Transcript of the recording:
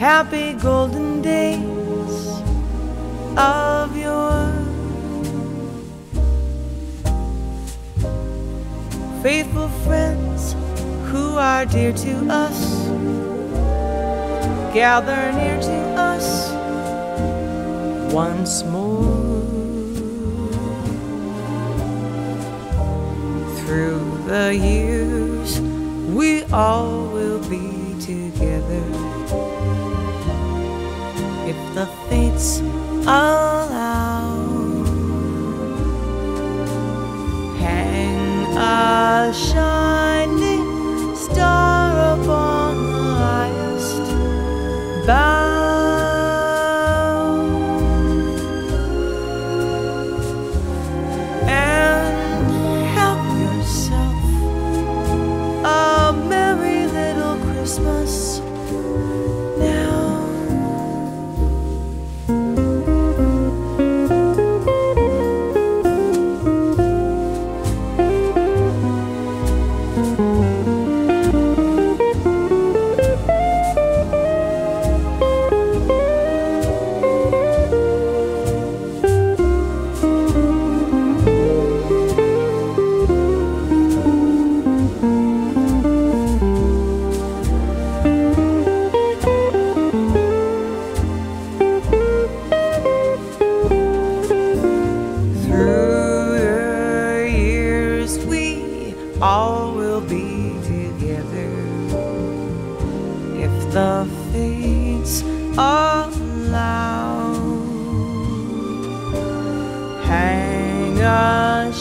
Happy golden days of yore. Faithful friends who are dear to us, gather near to us once more. Through the years, we all will be together. Allow, the fates allow. Hang a